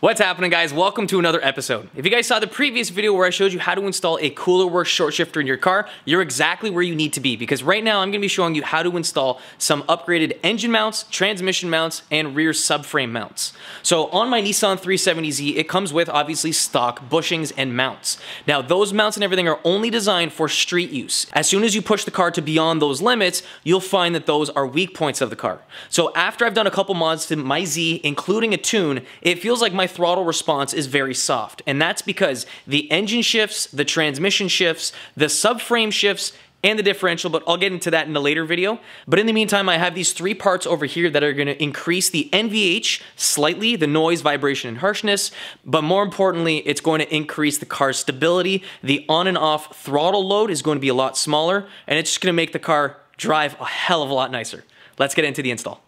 What's happening guys? Welcome to another episode. If you guys saw the previous video where I showed you how to install a Coolerworx short shifter in your car, you're exactly where you need to be because right now I'm gonna be showing you how to install some upgraded engine mounts, transmission mounts, and rear subframe mounts. So on my Nissan 370Z, it comes with obviously stock bushings and mounts. Now those mounts and everything are only designed for street use. As soon as you push the car to beyond those limits, you'll find that those are weak points of the car. So after I've done a couple mods to my Z, including a tune, it feels like my throttle response is very soft. And that's because the engine shifts, the transmission shifts, the subframe shifts, and the differential, but I'll get into that in a later video. But in the meantime, I have these three parts over here that are gonna increase the NVH slightly, the noise, vibration, and harshness, but more importantly, it's going to increase the car's stability. The on and off throttle load is going to be a lot smaller, and it's just gonna make the car drive a hell of a lot nicer. Let's get into the install.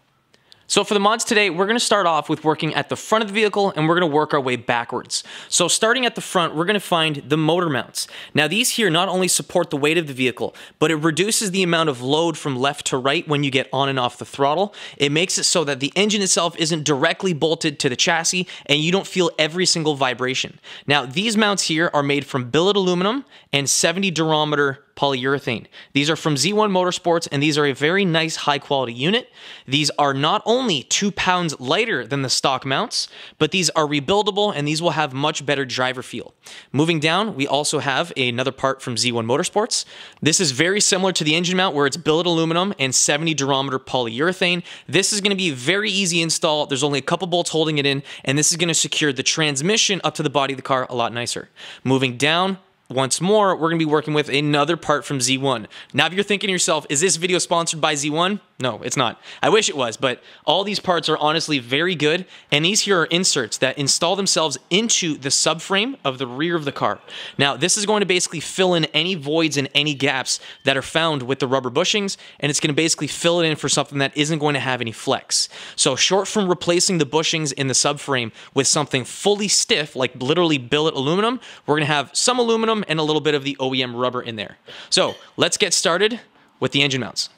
So for the mods today, we're gonna start off with working at the front of the vehicle and we're gonna work our way backwards. So starting at the front, we're gonna find the motor mounts. Now these here not only support the weight of the vehicle, but it reduces the amount of load from left to right when you get on and off the throttle. It makes it so that the engine itself isn't directly bolted to the chassis and you don't feel every single vibration. Now these mounts here are made from billet aluminum and 70 durometer polyurethane. These are from Z1 Motorsports, and these are a very nice high quality unit. These are not only two pounds lighter than the stock mounts, but these are rebuildable and these will have much better driver feel. Moving down, we also have another part from Z1 Motorsports. This is very similar to the engine mount where it's billet aluminum and 70 durometer polyurethane. This is going to be very easy install. There's only a couple bolts holding it in, and this is going to secure the transmission up to the body of the car a lot nicer. Moving down, once more, we're to be working with another part from Z1. Now, if you're thinking to yourself, is this video sponsored by Z1? No, it's not. I wish it was, but all these parts are honestly very good. And these here are inserts that install themselves into the subframe of the rear of the car. Now, this is going to basically fill in any voids and any gaps that are found with the rubber bushings, and it's going to basically fill it in for something that isn't going to have any flex. So short from replacing the bushings in the subframe with something fully stiff, like literally billet aluminum, we're to have some aluminum and a little bit of the OEM rubber in there. So let's get started with the engine mounts.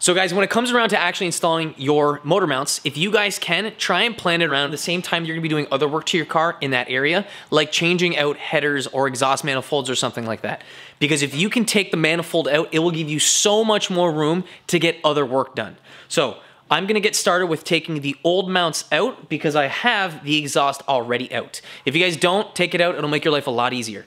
So guys, when it comes around to actually installing your motor mounts, if you guys can, try and plan it around the same time you're gonna be doing other work to your car in that area, like changing out headers or exhaust manifolds or something like that. Because if you can take the manifold out, it will give you so much more room to get other work done. So I'm gonna get started with taking the old mounts out because I have the exhaust already out. If you guys don't take it out, it'll make your life a lot easier.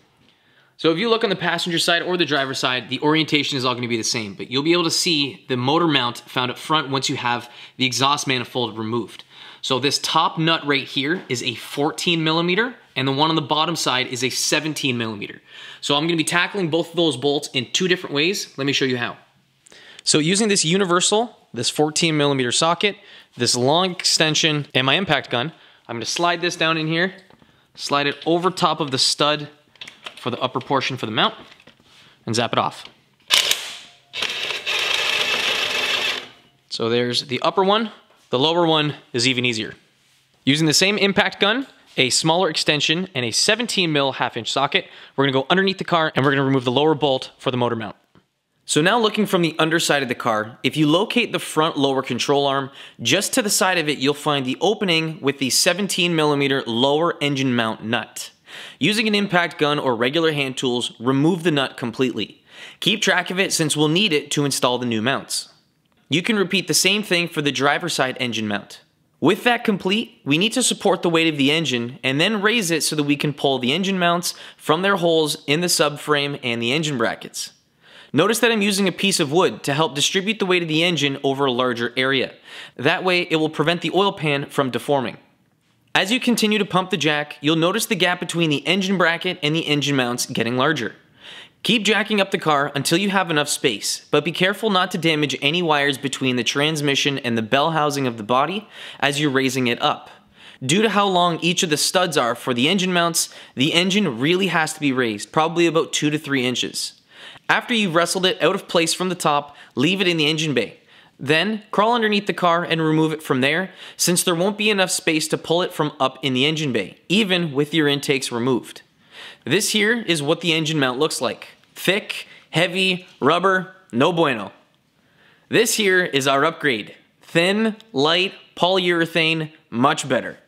So if you look on the passenger side or the driver side, the orientation is all gonna be the same, but you'll be able to see the motor mount found up front once you have the exhaust manifold removed. So this top nut right here is a 14 millimeter, and the one on the bottom side is a 17 millimeter. So I'm gonna be tackling both of those bolts in two different ways. Let me show you how. So using this universal, this 14 millimeter socket, this long extension, and my impact gun, I'm gonna slide this down in here, slide it over top of the stud for the upper portion for the mount and zap it off. So there's the upper one. The lower one is even easier. Using the same impact gun, a smaller extension, and a 17 mil half inch socket, we're gonna go underneath the car and we're gonna remove the lower bolt for the motor mount. So now looking from the underside of the car, if you locate the front lower control arm, just to the side of it, you'll find the opening with the 17 millimeter lower engine mount nut. Using an impact gun or regular hand tools, remove the nut completely. Keep track of it since we'll need it to install the new mounts. You can repeat the same thing for the driver side engine mount. With that complete, we need to support the weight of the engine and then raise it so that we can pull the engine mounts from their holes in the subframe and the engine brackets. Notice that I'm using a piece of wood to help distribute the weight of the engine over a larger area. That way, it will prevent the oil pan from deforming. As you continue to pump the jack, you'll notice the gap between the engine bracket and the engine mounts getting larger. Keep jacking up the car until you have enough space, but be careful not to damage any wires between the transmission and the bell housing of the body as you're raising it up. Due to how long each of the studs are for the engine mounts, the engine really has to be raised, probably about 2 to 3 inches. After you've wrestled it out of place from the top, leave it in the engine bay. Then, crawl underneath the car and remove it from there, since there won't be enough space to pull it from up in the engine bay, even with your intakes removed. This here is what the engine mount looks like. Thick, heavy, rubber, no bueno. This here is our upgrade. Thin, light, polyurethane, much better.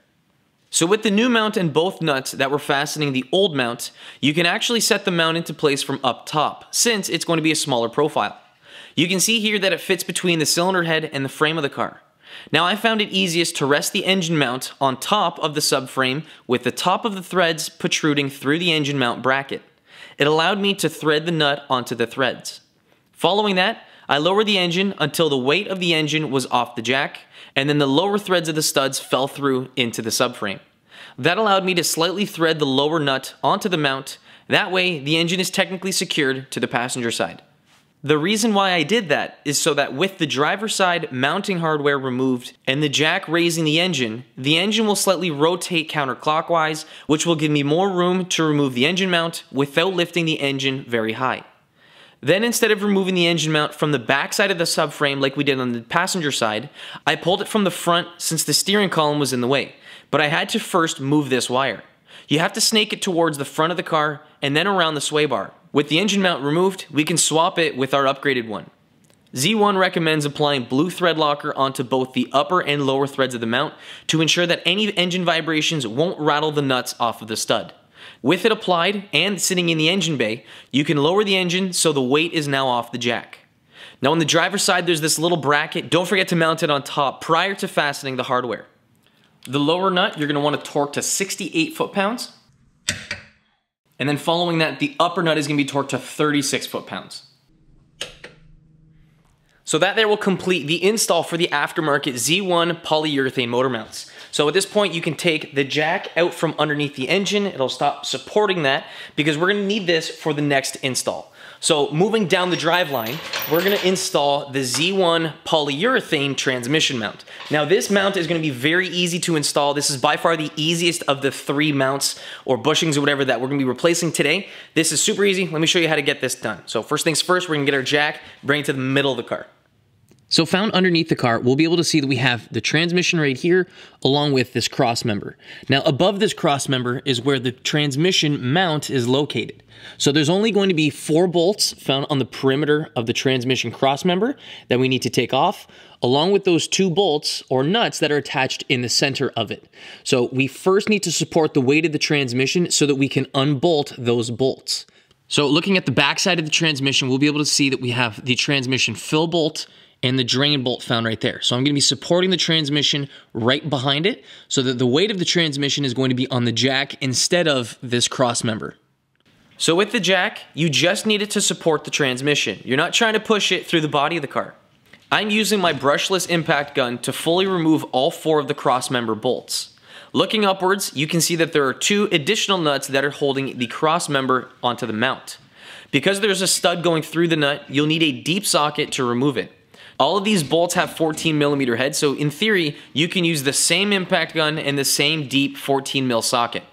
So with the new mount and both nuts that were fastening the old mount, you can actually set the mount into place from up top, since it's going to be a smaller profile. You can see here that it fits between the cylinder head and the frame of the car. Now I found it easiest to rest the engine mount on top of the subframe with the top of the threads protruding through the engine mount bracket. It allowed me to thread the nut onto the threads. Following that, I lowered the engine until the weight of the engine was off the jack, and then the lower threads of the studs fell through into the subframe. That allowed me to slightly thread the lower nut onto the mount, that way the engine is technically secured to the passenger side. The reason why I did that is so that with the driver's side mounting hardware removed and the jack raising the engine, the engine will slightly rotate counterclockwise, which will give me more room to remove the engine mount without lifting the engine very high. Then instead of removing the engine mount from the back side of the subframe like we did on the passenger side, I pulled it from the front since the steering column was in the way, but I had to first move this wire. You have to snake it towards the front of the car and then around the sway bar. With the engine mount removed, we can swap it with our upgraded one. Z1 recommends applying blue thread locker onto both the upper and lower threads of the mount to ensure that any engine vibrations won't rattle the nuts off of the stud. With it applied and sitting in the engine bay, you can lower the engine so the weight is now off the jack. Now on the driver's side, there's this little bracket. Don't forget to mount it on top prior to fastening the hardware. The lower nut, you're gonna wanna torque to 68 foot-pounds. And then following that, the upper nut is gonna be torqued to 36 foot-pounds. So that there will complete the install for the aftermarket Z1 polyurethane motor mounts. So at this point, you can take the jack out from underneath the engine. It'll stop supporting that because we're gonna need this for the next install. So moving down the drive line, we're gonna install the Z1 polyurethane transmission mount. Now this mount is gonna be very easy to install. This is by far the easiest of the three mounts or bushings or whatever that we're gonna be replacing today. This is super easy. Let me show you how to get this done. So first things first, we're gonna get our jack, bring it to the middle of the car. So found underneath the car, we'll be able to see that we have the transmission right here along with this cross member. Now above this cross member is where the transmission mount is located. So there's only going to be four bolts found on the perimeter of the transmission cross member that we need to take off, along with those two bolts or nuts that are attached in the center of it. So we first need to support the weight of the transmission so that we can unbolt those bolts. So looking at the backside of the transmission, we'll be able to see that we have the transmission fill bolt, and the drain bolt found right there. So I'm gonna be supporting the transmission right behind it so that the weight of the transmission is going to be on the jack instead of this cross member. So with the jack, you just need it to support the transmission. You're not trying to push it through the body of the car. I'm using my brushless impact gun to fully remove all four of the cross member bolts. Looking upwards, you can see that there are two additional nuts that are holding the cross member onto the mount. Because there's a stud going through the nut, you'll need a deep socket to remove it. All of these bolts have 14 millimeter heads, so in theory, you can use the same impact gun and the same deep 14 mil socket.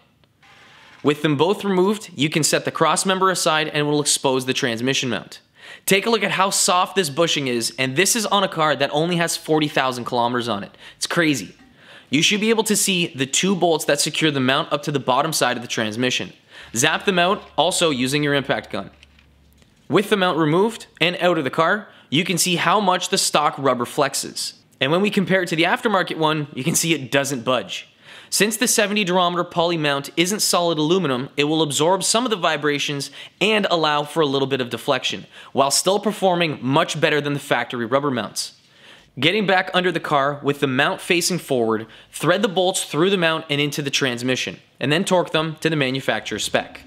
With them both removed, you can set the cross member aside and will expose the transmission mount. Take a look at how soft this bushing is, and this is on a car that only has 40,000 kilometers on it. It's crazy. You should be able to see the two bolts that secure the mount up to the bottom side of the transmission. Zap them out, also using your impact gun. With the mount removed and out of the car, you can see how much the stock rubber flexes. And when we compare it to the aftermarket one, you can see it doesn't budge. Since the 70 durometer poly mount isn't solid aluminum, it will absorb some of the vibrations and allow for a little bit of deflection, while still performing much better than the factory rubber mounts. Getting back under the car with the mount facing forward, thread the bolts through the mount and into the transmission, and then torque them to the manufacturer's spec.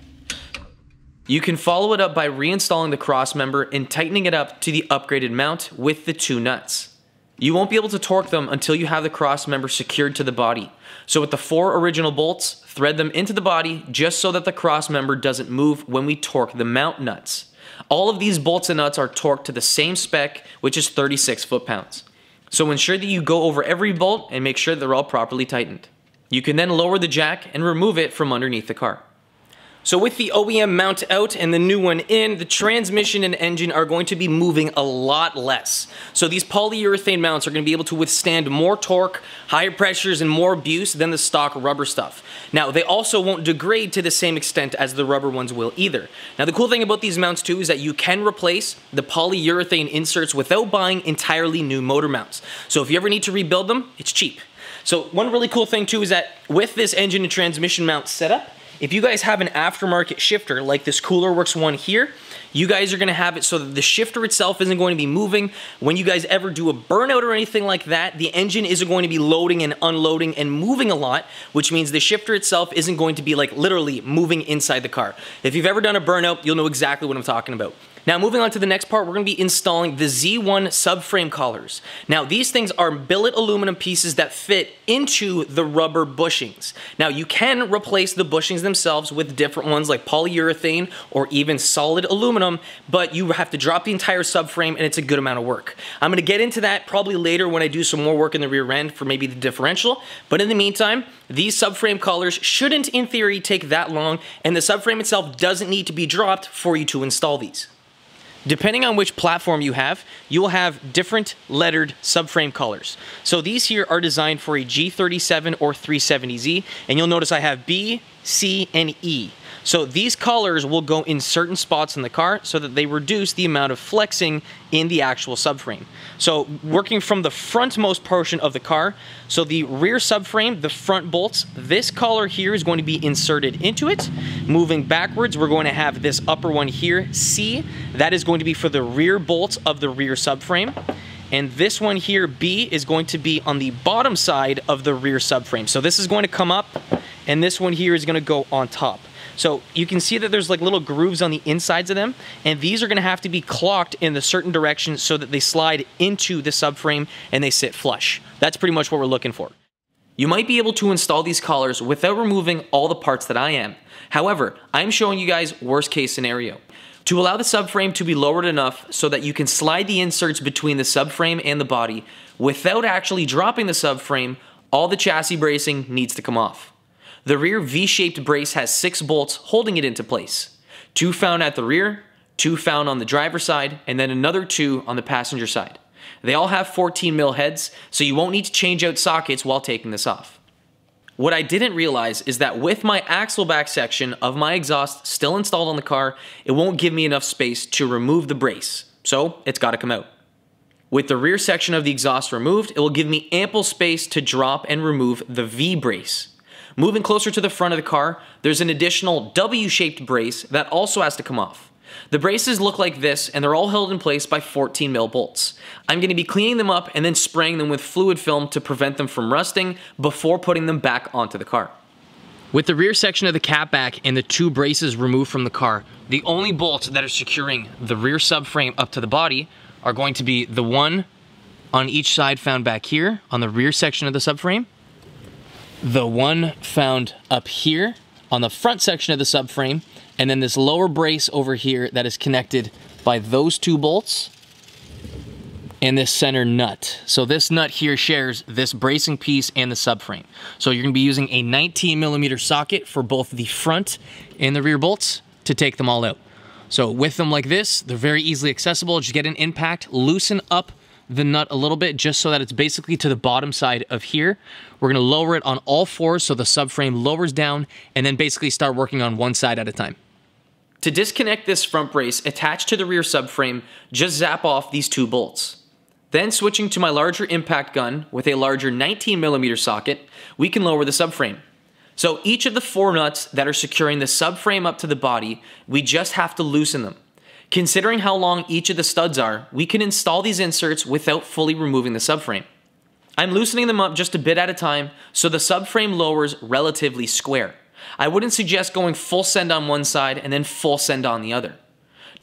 You can follow it up by reinstalling the cross member and tightening it up to the upgraded mount with the two nuts. You won't be able to torque them until you have the cross member secured to the body. So with the four original bolts, thread them into the body just so that the cross member doesn't move when we torque the mount nuts. All of these bolts and nuts are torqued to the same spec, which is 36 foot-pounds. So ensure that you go over every bolt and make sure they're all properly tightened. You can then lower the jack and remove it from underneath the car. So with the OEM mount out and the new one in, the transmission and engine are going to be moving a lot less. So these polyurethane mounts are going to be able to withstand more torque, higher pressures, and more abuse than the stock rubber stuff. Now, they also won't degrade to the same extent as the rubber ones will either. Now, the cool thing about these mounts too is that you can replace the polyurethane inserts without buying entirely new motor mounts. So if you ever need to rebuild them, it's cheap. So one really cool thing too is that with this engine and transmission mount setup, if you guys have an aftermarket shifter like this Coolerworx one here, you guys are gonna have it so that the shifter itself isn't going to be moving. When you guys ever do a burnout or anything like that, the engine isn't going to be loading and unloading and moving a lot, which means the shifter itself isn't going to be like literally moving inside the car. If you've ever done a burnout, you'll know exactly what I'm talking about. Now moving on to the next part, we're gonna be installing the Z1 subframe collars. Now these things are billet aluminum pieces that fit into the rubber bushings. Now you can replace the bushings themselves with different ones like polyurethane or even solid aluminum, but you have to drop the entire subframe and it's a good amount of work. I'm gonna get into that probably later when I do some more work in the rear end for maybe the differential, but in the meantime, these subframe collars shouldn't in theory take that long and the subframe itself doesn't need to be dropped for you to install these. Depending on which platform you have, you will have different lettered subframe collars. So these here are designed for a G37 or 370Z, and you'll notice I have B, C, and E. So these collars will go in certain spots in the car so that they reduce the amount of flexing in the actual subframe. So working from the frontmost portion of the car, so the rear subframe, the front bolts, this collar here is going to be inserted into it. Moving backwards, we're going to have this upper one here, C. That is going to be for the rear bolts of the rear subframe. And this one here, B, is going to be on the bottom side of the rear subframe. So this is going to come up, and this one here is going to go on top. So you can see that there's like little grooves on the insides of them, and these are gonna have to be clocked in the certain direction so that they slide into the subframe and they sit flush. That's pretty much what we're looking for. You might be able to install these collars without removing all the parts that I am. However, I'm showing you guys worst case scenario. To allow the subframe to be lowered enough so that you can slide the inserts between the subframe and the body without actually dropping the subframe, all the chassis bracing needs to come off. The rear V-shaped brace has six bolts holding it into place. Two found at the rear, two found on the driver's side, and then another two on the passenger side. They all have 14 mil heads, so you won't need to change out sockets while taking this off. What I didn't realize is that with my axle back section of my exhaust still installed on the car, it won't give me enough space to remove the brace, so it's gotta come out. With the rear section of the exhaust removed, it will give me ample space to drop and remove the V-brace. Moving closer to the front of the car, there's an additional W-shaped brace that also has to come off. The braces look like this and they're all held in place by 14 mil bolts. I'm going to be cleaning them up and then spraying them with fluid film to prevent them from rusting before putting them back onto the car. With the rear section of the cat back and the two braces removed from the car, the only bolts that are securing the rear subframe up to the body are going to be the one on each side found back here on the rear section of the subframe the one found up here on the front section of the subframe, and then this lower brace over here that is connected by those two bolts and this center nut. So this nut here shares this bracing piece and the subframe. So you're gonna be using a 19 millimeter socket for both the front and the rear bolts to take them all out. So with them like this, they're very easily accessible. Just get an impact, loosen up the nut a little bit just so that it's basically to the bottom side of here. We're gonna lower it on all fours so the subframe lowers down and then basically start working on one side at a time. To disconnect this front brace attached to the rear subframe, just zap off these two bolts. Then switching to my larger impact gun with a larger 19 millimeter socket, we can lower the subframe. So each of the four nuts that are securing the subframe up to the body, we just have to loosen them. Considering how long each of the studs are, we can install these inserts without fully removing the subframe. I'm loosening them up just a bit at a time so the subframe lowers relatively square. I wouldn't suggest going full send on one side and then full send on the other.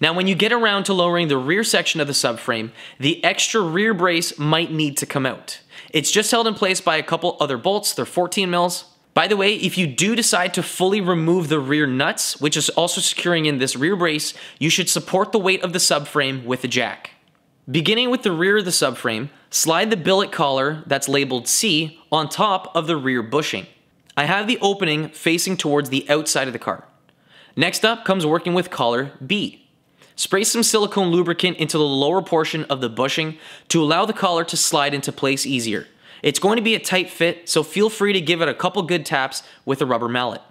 Now when you get around to lowering the rear section of the subframe, the extra rear brace might need to come out. It's just held in place by a couple other bolts, they're 14 mils, by the way, if you do decide to fully remove the rear nuts, which is also securing in this rear brace, you should support the weight of the subframe with a jack. Beginning with the rear of the subframe, slide the billet collar that's labeled C on top of the rear bushing. I have the opening facing towards the outside of the car. Next up comes working with collar B. Spray some silicone lubricant into the lower portion of the bushing to allow the collar to slide into place easier. It's going to be a tight fit, so feel free to give it a couple good taps with a rubber mallet.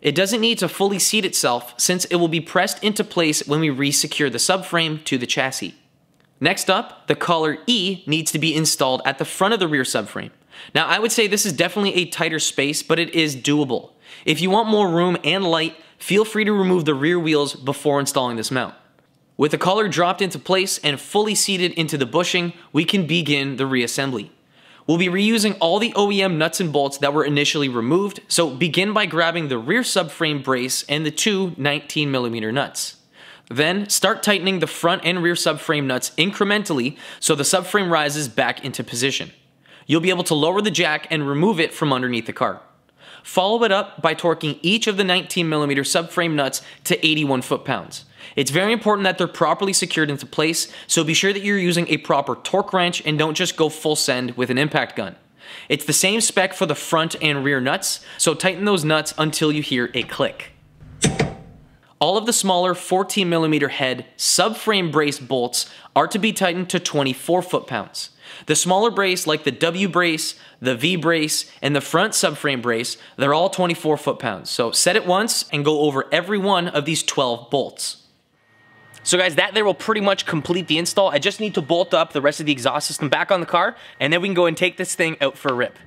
It doesn't need to fully seat itself since it will be pressed into place when we resecure the subframe to the chassis. Next up, the collar E needs to be installed at the front of the rear subframe. Now, I would say this is definitely a tighter space, but it is doable. If you want more room and light, feel free to remove the rear wheels before installing this mount. With the collar dropped into place and fully seated into the bushing, we can begin the reassembly. We'll be reusing all the OEM nuts and bolts that were initially removed, so begin by grabbing the rear subframe brace and the two 19mm nuts. Then start tightening the front and rear subframe nuts incrementally so the subframe rises back into position. You'll be able to lower the jack and remove it from underneath the car. Follow it up by torquing each of the 19 millimeter subframe nuts to 81 foot-pounds. It's very important that they're properly secured into place, so be sure that you're using a proper torque wrench and don't just go full send with an impact gun. It's the same spec for the front and rear nuts, so tighten those nuts until you hear a click. All of the smaller 14mm head subframe brace bolts are to be tightened to 24 foot-pounds. The smaller brace like the W brace, the V brace, and the front subframe brace, they're all 24 foot-pounds. So set it once and go over every one of these 12 bolts. So guys, that there will pretty much complete the install. I just need to bolt up the rest of the exhaust system back on the car, and then we can go and take this thing out for a rip.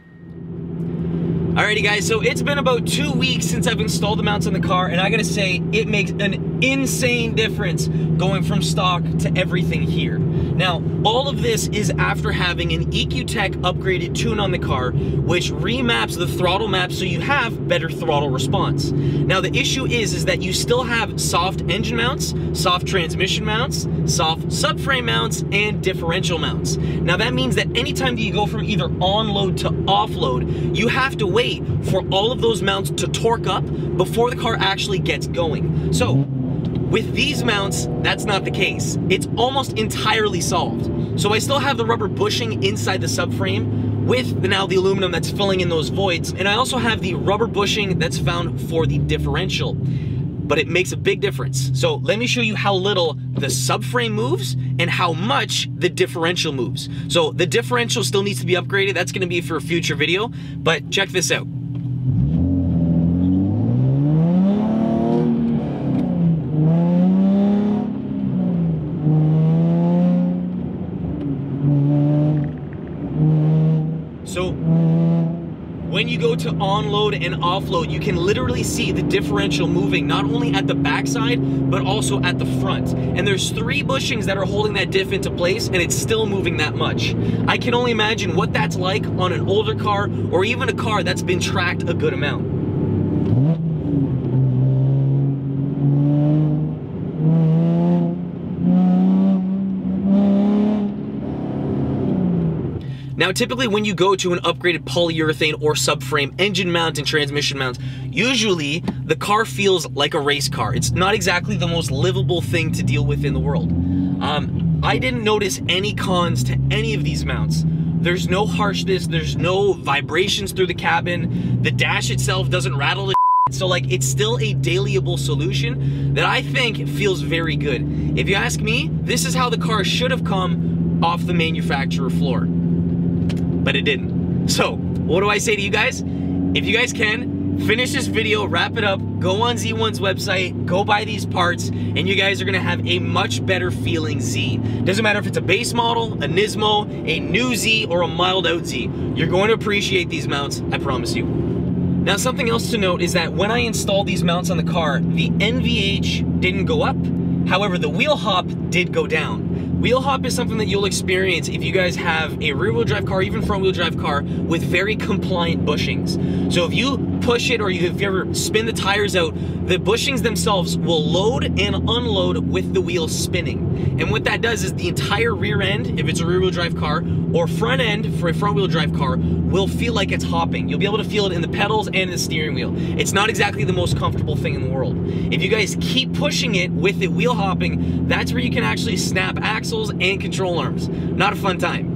Alrighty guys, so it's been about two weeks since I've installed the mounts on the car, and I gotta say, it makes an insane difference going from stock to everything here. Now, all of this is after having an EcuTek upgraded tune on the car, which remaps the throttle map so you have better throttle response. Now, the issue is, is that you still have soft engine mounts, soft transmission mounts, soft subframe mounts, and differential mounts. Now, that means that anytime that you go from either on-load to off-load, you have to wait for all of those mounts to torque up before the car actually gets going. So, with these mounts, that's not the case. It's almost entirely solved. So I still have the rubber bushing inside the subframe with now the aluminum that's filling in those voids. And I also have the rubber bushing that's found for the differential. But it makes a big difference. So let me show you how little the subframe moves and how much the differential moves. So the differential still needs to be upgraded. That's gonna be for a future video, but check this out. So when you go to onload and offload, you can literally see the differential moving not only at the backside, but also at the front. And there's three bushings that are holding that diff into place and it's still moving that much. I can only imagine what that's like on an older car or even a car that's been tracked a good amount. Now, typically when you go to an upgraded polyurethane or subframe engine mount and transmission mount, usually the car feels like a race car. It's not exactly the most livable thing to deal with in the world. Um, I didn't notice any cons to any of these mounts. There's no harshness, there's no vibrations through the cabin, the dash itself doesn't rattle the so like it's still a dailyable solution that I think feels very good. If you ask me, this is how the car should have come off the manufacturer floor but it didn't. So, what do I say to you guys? If you guys can, finish this video, wrap it up, go on Z1's website, go buy these parts, and you guys are gonna have a much better feeling Z. Doesn't matter if it's a base model, a Nismo, a new Z, or a mild out Z. You're going to appreciate these mounts, I promise you. Now something else to note is that when I installed these mounts on the car, the NVH didn't go up, however the wheel hop did go down. Wheel hop is something that you'll experience if you guys have a rear wheel drive car, even front wheel drive car with very compliant bushings. So if you push it or you, if you ever spin the tires out, the bushings themselves will load and unload with the wheel spinning. And what that does is the entire rear end, if it's a rear wheel drive car, or front end for a front wheel drive car, will feel like it's hopping. You'll be able to feel it in the pedals and in the steering wheel. It's not exactly the most comfortable thing in the world. If you guys keep pushing it with it wheel hopping, that's where you can actually snap axles and control arms. Not a fun time.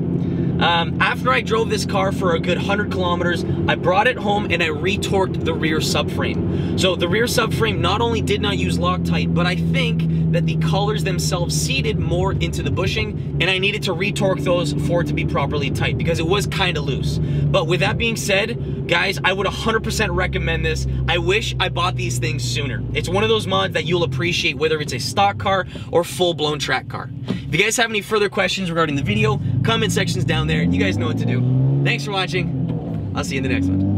Um, after I drove this car for a good 100 kilometers, I brought it home and I retorqued the rear subframe. So the rear subframe not only did not use Loctite, but I think that the collars themselves seated more into the bushing and I needed to retorque those for it to be properly tight because it was kind of loose. But with that being said, guys, I would 100% recommend this. I wish I bought these things sooner. It's one of those mods that you'll appreciate whether it's a stock car or full-blown track car. If you guys have any further questions regarding the video, comment sections down there. You guys know what to do. Thanks for watching. I'll see you in the next one.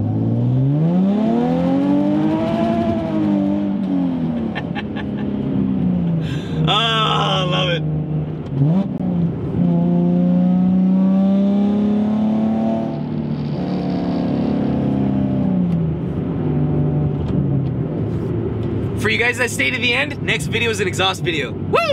Ah, oh, love it. For you guys that stayed to the end, next video is an exhaust video. Woo!